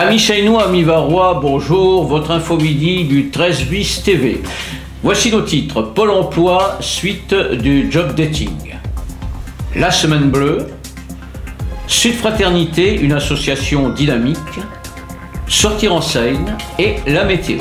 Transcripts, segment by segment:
Amis Seinois, amis Varois, bonjour, votre info midi du 13 bis TV. Voici nos titres. Pôle emploi, suite du job dating. La semaine bleue. Sud Fraternité, une association dynamique. Sortir en scène et la météo.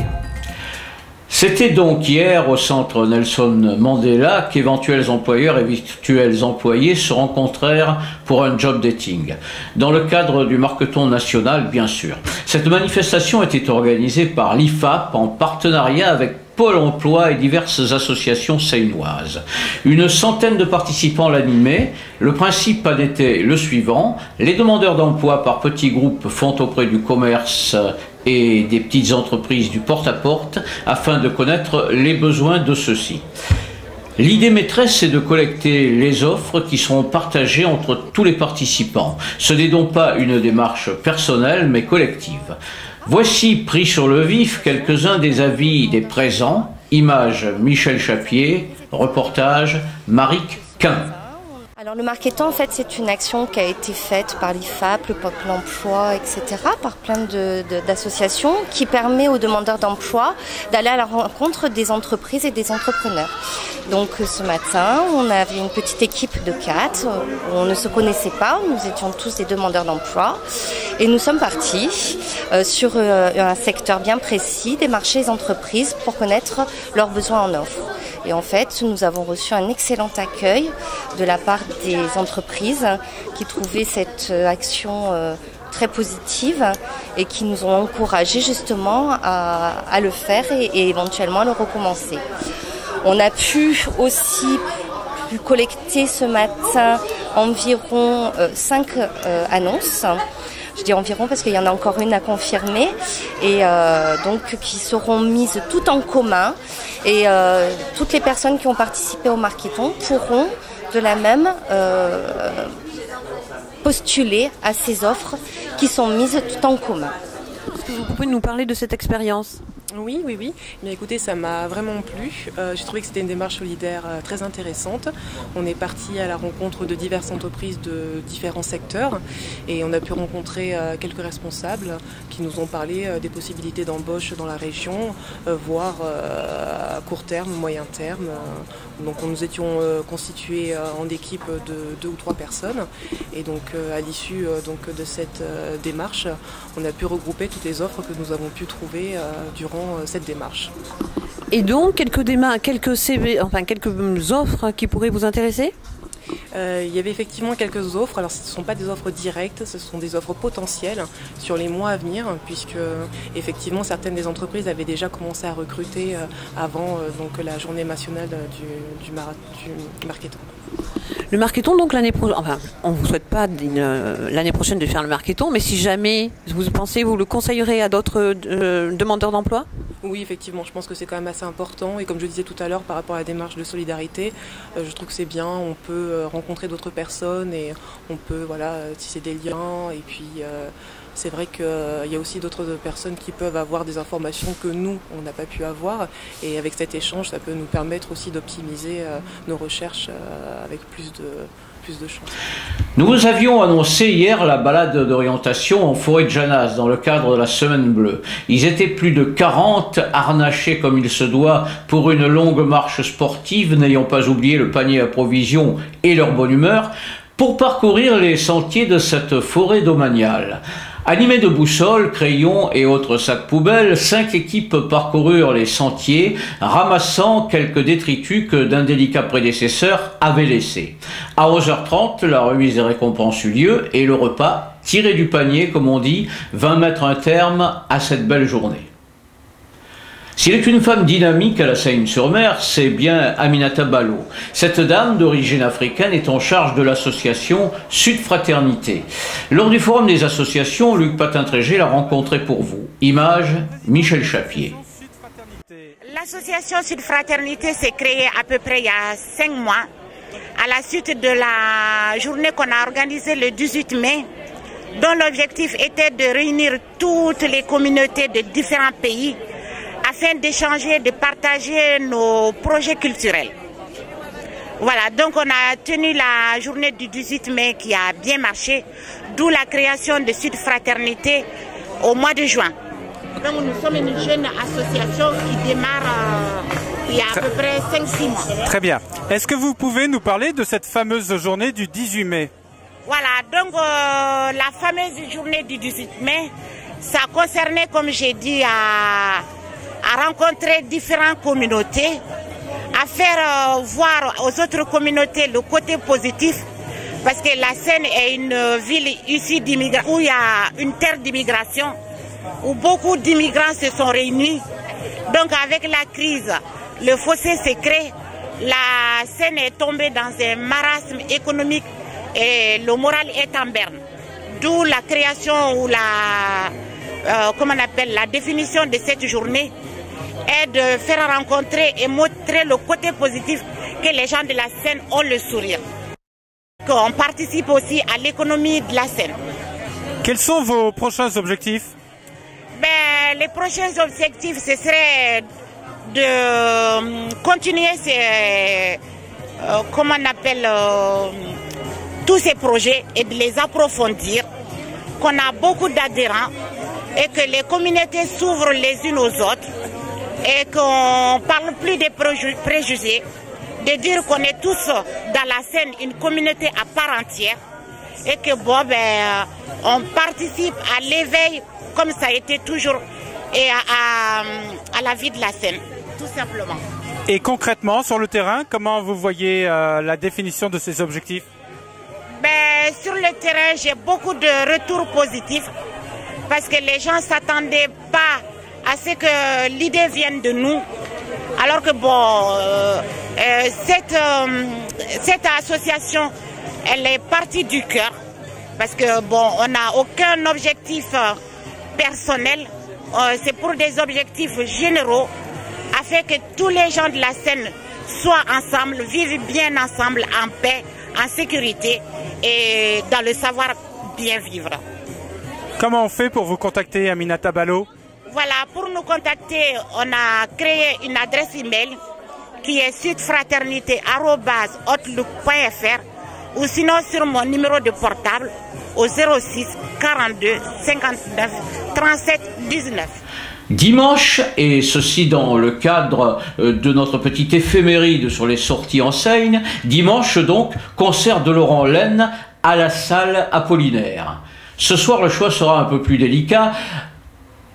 C'était donc hier au centre Nelson Mandela qu'éventuels employeurs et virtuels employés se rencontrèrent pour un job dating, dans le cadre du marketon national bien sûr. Cette manifestation était organisée par l'IFAP en partenariat avec Pôle emploi et diverses associations seinoises. Une centaine de participants l'animaient. Le principe en était le suivant. Les demandeurs d'emploi par petits groupes font auprès du commerce et des petites entreprises du porte-à-porte afin de connaître les besoins de ceux-ci. L'idée maîtresse est de collecter les offres qui seront partagées entre tous les participants. Ce n'est donc pas une démarche personnelle mais collective. Voici pris sur le vif quelques-uns des avis des présents. Image Michel Chapier, reportage Marik Quin. Alors le marketing, en fait, c'est une action qui a été faite par l'IFAP, le Pôle emploi, etc., par plein d'associations, qui permet aux demandeurs d'emploi d'aller à la rencontre des entreprises et des entrepreneurs. Donc ce matin, on avait une petite équipe de quatre, on ne se connaissait pas, nous étions tous des demandeurs d'emploi, et nous sommes partis euh, sur euh, un secteur bien précis des marchés et entreprises pour connaître leurs besoins en offres. Et en fait, nous avons reçu un excellent accueil de la part des entreprises qui trouvaient cette euh, action euh, très positive et qui nous ont encouragés justement à, le faire et, éventuellement à le recommencer. On a pu aussi collecter ce matin environ 5 euh, annonces je dis environ parce qu'il y en a encore une à confirmer, et euh, donc qui seront mises tout en commun. Et euh, toutes les personnes qui ont participé au marketing pourront de la même euh, postuler à ces offres qui sont mises tout en commun. Vous pouvez nous parler de cette expérience? Oui, oui, oui. Mais écoutez, ça m'a vraiment plu. Euh, j'ai trouvé que c'était une démarche solidaire euh, très intéressante. On est parti à la rencontre de diverses entreprises de différents secteurs et on a pu rencontrer euh, quelques responsables qui nous ont parlé des possibilités d'embauche dans la région, voire à court terme, moyen terme. Donc nous étions constitués en équipe de deux ou trois personnes et donc à l'issue de cette démarche, on a pu regrouper toutes les offres que nous avons pu trouver durant euh, cette démarche. Et donc, quelques, quelques CV, enfin quelques offres qui pourraient vous intéresser? Euh, il y avait effectivement quelques offres. Alors, ce ne sont pas des offres directes, ce sont des offres potentielles sur les mois à venir, puisque effectivement certaines des entreprises avaient déjà commencé à recruter euh, avant donc la journée nationale du, du, du marketing. Le marketon, donc l'année prochaine, enfin, on vous souhaite pas euh, l'année prochaine de faire le marketon, mais si jamais vous pensez, vous le conseillerez à d'autres euh, demandeurs d'emploi? Oui, effectivement, je pense que c'est quand même assez important. Et comme je disais tout à l'heure, par rapport à la démarche de solidarité, euh, je trouve que c'est bien. On peut rencontrer d'autres personnes et on peut voilà tisser des liens et puis c'est vrai qu'il y a aussi d'autres personnes qui peuvent avoir des informations que nous, on n'a pas pu avoir. Et avec cet échange, ça peut nous permettre aussi d'optimiser euh, nos recherches euh, avec plus de, plus de chance. Nous avions annoncé hier la balade d'orientation en forêt de Janas dans le cadre de la Semaine Bleue. Ils étaient plus de 40 harnachés comme il se doit pour une longue marche sportive, n'ayant pas oublié le panier à provisions et leur bonne humeur, pour parcourir les sentiers de cette forêt domaniale. Animés de boussoles, crayons et autres sacs poubelles, cinq équipes parcoururent les sentiers, ramassant quelques détritus que d'indélicats prédécesseurs avaient laissés. À 11h30, la remise des récompenses eut lieu et le repas, tiré du panier, comme on dit, vint mettre un terme à cette belle journée. S'il est une femme dynamique à la Seine-sur-Mer, c'est bien Aminata Balo. Cette dame d'origine africaine est en charge de l'association Sud Fraternité. Lors du forum des associations, Luc Patin-Trégé l'a rencontré pour vous. Image, Michel Chapier. L'association Sud Fraternité s'est créée à peu près il y a cinq mois, à la suite de la journée qu'on a organisée le 18 mai, dont l'objectif était de réunir toutes les communautés de différents pays afin d'échanger, de partager nos projets culturels. Voilà, donc on a tenu la journée du 18 mai qui a bien marché, d'où la création de Sud Fraternité au mois de juin. Donc nous sommes une jeune association qui démarre euh, il y a à peu près 5-6 mois. Très bien. Est-ce que vous pouvez nous parler de cette fameuse journée du 18 mai? Voilà, donc euh, la fameuse journée du 18 mai, ça concernait, comme j'ai dit, à, à rencontrer différentes communautés, à faire euh, voir aux autres communautés le côté positif parce que la Seine est une ville ici où il y a une terre d'immigration, où beaucoup d'immigrants se sont réunis. Donc avec la crise, le fossé s'est créé, la Seine est tombée dans un marasme économique et le moral est en berne. D'où la création ou la, euh, comment on appelle, la définition de cette journée est de faire rencontrer et montrer le côté positif que les gens de la Seine ont le sourire. Qu'on participe aussi à l'économie de la Seine. Quels sont vos prochains objectifs? Ben, Les prochains objectifs, ce serait de euh, continuer ces, euh, comment on appelle, euh, tous ces projets et de les approfondir, qu'on a beaucoup d'adhérents et que les communautés s'ouvrent les unes aux autres et qu'on parle plus des préjugés, de dire qu'on est tous dans la scène une communauté à part entière et que bon, ben, on participe à l'éveil comme ça a été toujours et à, à, la vie de la scène, tout simplement. Et concrètement, sur le terrain, comment vous voyez euh, la définition de ces objectifs? Ben, Sur le terrain, j'ai beaucoup de retours positifs parce que les gens ne s'attendaient pas à ce que l'idée vienne de nous. Alors que bon, euh, euh, cette, euh, cette association, elle est partie du cœur. Parce que bon, on n'a aucun objectif personnel. C'est pour des objectifs généraux, afin que tous les gens de la scène soient ensemble, vivent bien ensemble, en paix, en sécurité et dans le savoir bien vivre. Comment on fait pour vous contacter, Aminata Balo voilà, pour nous contacter, on a créé une adresse email qui est sudefraternité.outlook.fr ou sinon sur mon numéro de portable au 06 42 59 37 19. Dimanche, et ceci dans le cadre euh, de notre petite éphéméride sur les sorties en scène, dimanche donc, concert de Laurent Laine à la salle Apollinaire. Ce soir, le choix sera un peu plus délicat.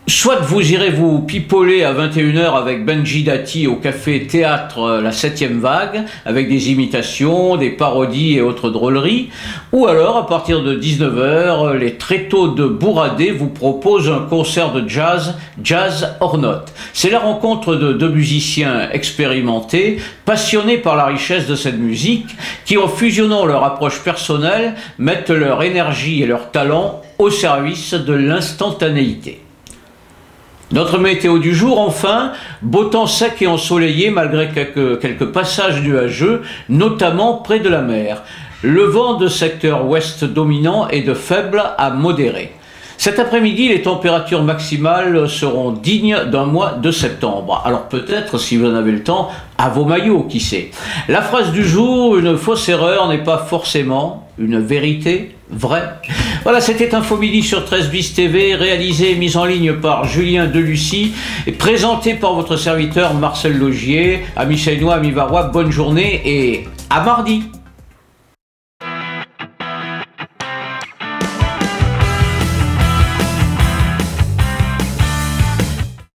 Soit vous irez vous pipoler à 21h avec Benji Dati au café théâtre euh, La 7ème Vague, avec des imitations, des parodies et autres drôleries, ou alors à partir de 19h, les tréteaux de Bourradé vous proposent un concert de jazz, jazz hors note. C'est la rencontre de deux musiciens expérimentés, passionnés par la richesse de cette musique, qui en fusionnant leur approche personnelle, mettent leur énergie et leur talent au service de l'instantanéité. Notre météo du jour, enfin, beau temps sec et ensoleillé malgré quelques, passages nuageux, notamment près de la mer. Le vent de secteur ouest dominant est de faible à modéré. Cet après-midi, les températures maximales seront dignes d'un mois de septembre. Alors peut-être, si vous en avez le temps, à vos maillots, qui sait. La phrase du jour, une fausse erreur n'est pas forcément une vérité vraie. Voilà, c'était Infomidi sur 13 bis TV, réalisé et mise en ligne par Julien Delucy, et présenté par votre serviteur Marcel Logier. Amis Chainois, amis Varois, bonne journée et à mardi